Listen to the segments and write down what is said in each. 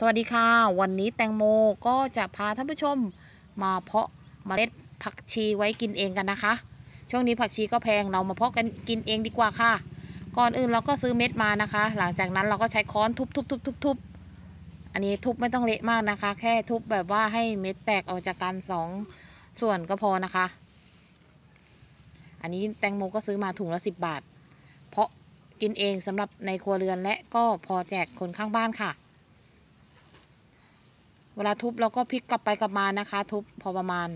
สวัสดีค่ะ วันนี้แตงโมก็จะพาท่านผู้ชมมาเพาะเมล็ดผักชีไว้กินเองกันนะคะ ช่วงนี้ผักชีก็แพงเรามาเพาะกันกินเองดีกว่าค่ะ ก่อนอื่นเราก็ซื้อเม็ดมานะคะ หลังจากนั้นเราก็ใช้ค้อนทุบทุบทุบทุบทุบอันนี้ทุบไม่ต้องเละมากนะคะ แค่ทุบแบบว่าให้เม็ดแตกออกจากกันสองส่วนก็พอนะคะ อันนี้แตงโมก็ซื้อมาถุงละสิบบาท เพาะกินเองสำหรับในครัวเรือนและก็พอแจกคนข้างบ้านค่ะ เวลาทุบเราก็พลิกกลับไปกลับมานะคะ ทุบพอประมาณ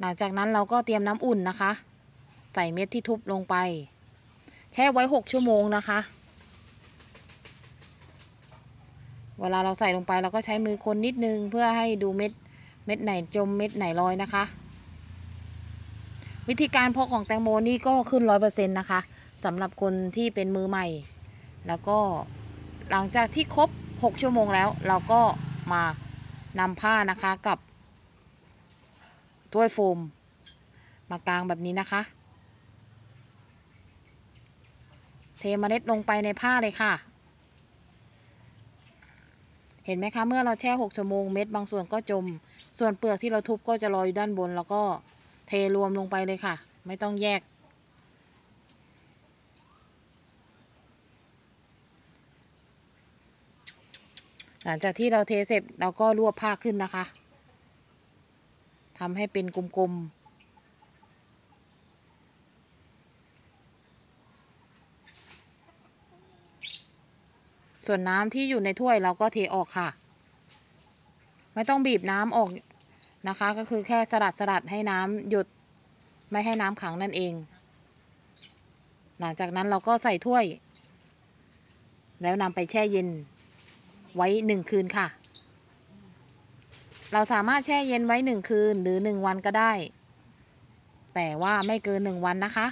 หลังจากนั้นเราก็เตรียมน้ำอุ่นนะคะ ใส่เม็ดที่ทุบลงไป แช่ไว้หกชั่วโมงนะคะ เวลาเราใส่ลงไปเราก็ใช้มือคนนิดนึงเพื่อให้ดูเม็ดเม็ดไหนจมเม็ดไหนลอยนะคะ วิธีการเพาะของแตงโมนี่ก็ขึ้นร้อยเปอร์เซ็นต์นะคะสำหรับคนที่เป็นมือใหม่ แล้วก็หลังจากที่ครบ 6 ชั่วโมงแล้ว เราก็มานำผ้านะคะกับถ้วยโฟม มากางแบบนี้นะคะ เทเมล็ดลงไปในผ้าเลยค่ะ เห็นไหมคะ เมื่อเราแช่ 6 ชั่วโมงเม็ดบางส่วนก็จม ส่วนเปลือกที่เราทุบก็จะลอยอยู่ด้านบนแล้วก็ เทรวมลงไปเลยค่ะ ไม่ต้องแยก หลังจากที่เราเทเสร็จเราก็รวบผ้าขึ้นนะคะทำให้เป็นกลมๆส่วนน้ำที่อยู่ในถ้วยเราก็เทออกค่ะ ไม่ต้องบีบน้ำออก นะคะ ก็คือแค่สลัดสลัดให้น้ำหยุดไม่ให้น้ำขังนั่นเอง หลังจากนั้นเราก็ใส่ถ้วย แล้วนำไปแช่เย็นไว้หนึ่งคืนค่ะ เราสามารถแช่เย็นไว้หนึ่งคืนหรือหนึ่งวันก็ได้ แต่ว่าไม่เกินหนึ่งวันนะคะ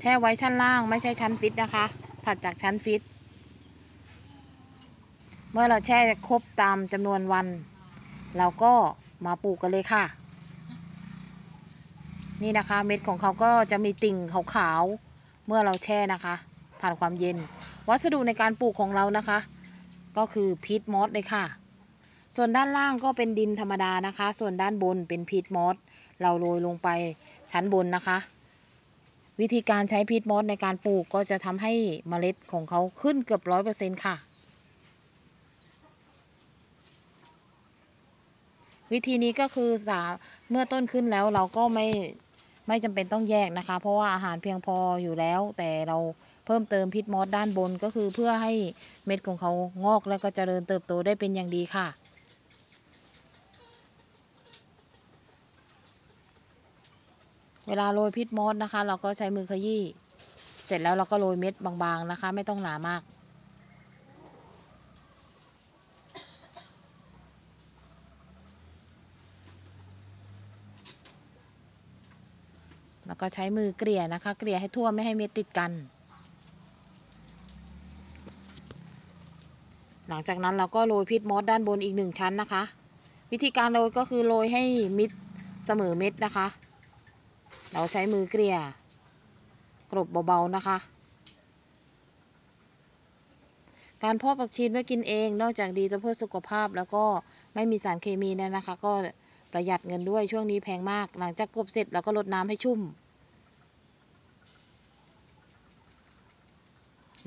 แช่ไว้ชั้นล่างไม่ใช่ชั้นฟิตนะคะ ถัดจากชั้นฟิต เมื่อเราแช่ครบตามจำนวนวัน เราก็มาปลูกกันเลยค่ะ นี่นะคะเม็ดของเขาก็จะมีติ่งขาวๆเมื่อเราแช่นะคะ ผ่านความเย็น วัสดุในการปลูกของเรานะคะ ก็คือพีทมอสเลยค่ะ ส่วนด้านล่างก็เป็นดินธรรมดานะคะ ส่วนด้านบนเป็นพีทมอสเราโรยลงไปชั้นบนนะคะ วิธีการใช้พีทมอสในการปลูกก็จะทำให้เมล็ดของเขาขึ้นเกือบร้อยเปอร์เซ็นต์ค่ะ วิธีนี้ก็คือสาเมื่อต้นขึ้นแล้วเราก็ไม่ไม่จำเป็นต้องแยกนะคะ เพราะว่าอาหารเพียงพออยู่แล้ว แต่เราเพิ่มเติมพิษมอสด้านบนก็คือเพื่อให้เม็ดของเขางอกแล้วก็เจริญเติบโตได้เป็นอย่างดีค่ะ เวลาโรยพิษมอสนะคะ เราก็ใช้มือขยี้เสร็จแล้วเราก็โรยเม็ดบางๆนะคะ ไม่ต้องหนามาก แล้ว ก็ใช้มือเกลี่ยนะคะ เกลี่ยให้ทั่วไม่ให้เม็ดติดกัน หลังจากนั้นเราก็โรยพิษมอสด้านบนอีกหนึ่งชั้นนะคะ วิธีการโรยก็คือโรยให้มิดเสมอเม็ดนะคะ เราใช้มือเกลี่ย กรบเบาๆนะคะ การเพาะผักชีไว้กินเอง นอกจากดีจะเพื่อสุขภาพแล้วก็ไม่มีสารเคมีเนี่ยนะคะ ก็ประหยัดเงินด้วยช่วงนี้แพงมาก หลังจากกบเสร็จเราก็ลดน้ำให้ชุ่ม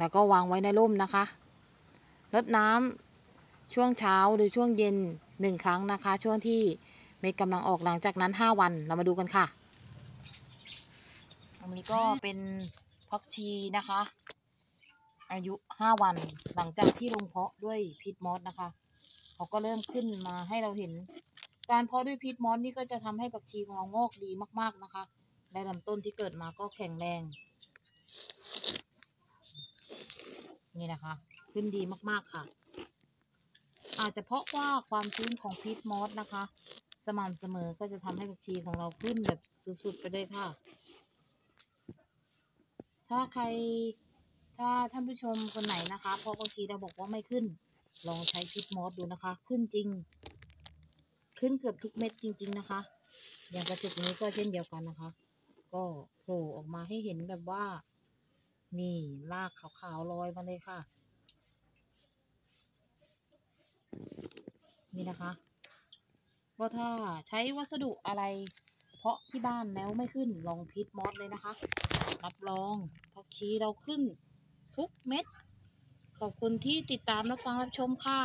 แล้วก็วางไว้ในร่มนะคะลดน้ำช่วงเช้าหรือช่วงเย็นหนึ่งครั้งนะคะ ช่วงที่เม็ดกำลังออกหลังจากนั้นห้าวันเรามาดูกันค่ะอันนี้ก็เป็นพักชีนะคะ อายุห้าวันหลังจากที่ลงเพาะด้วยพีทมอสนะคะเขาก็เริ่มขึ้นมาให้เราเห็น การเพาะด้วยพีทมอสนี่ก็จะทำให้ผักชีของเรางอกดีมาก ๆนะคะ และลำต้นที่เกิดมาก็แข็งแรง นี่นะคะ ขึ้นดีมากๆค่ะ อาจจะเพราะว่าความชื้นของพีทมอสนะคะ สม่ำเสมอก็จะทำให้ผักชีของเราขึ้นแบบสุดๆไปเลยค่ะ ถ้าใครถ้าท่านผู้ชมคนไหนนะคะเพราะผักชีเราบอกว่าไม่ขึ้น ลองใช้พีทมอสดูนะคะ ขึ้นจริง ขึ้นเกือบทุกเม็ดจริง ๆนะคะ อย่างกระจุกนี้ก็เช่นเดียวกันนะคะ ก็โผล่ออกมาให้เห็นแบบว่า นี่ลากขาวๆลอยมาเลยค่ะ นี่นะคะว่าถ้าใช้วัสดุอะไร เพาะที่บ้านแล้วไม่ขึ้นลองพิษมอสเลยนะคะ รับรองผักชีเราขึ้น ทุกเม็ด ขอบคุณที่ติดตามรับฟังรับชมค่ะ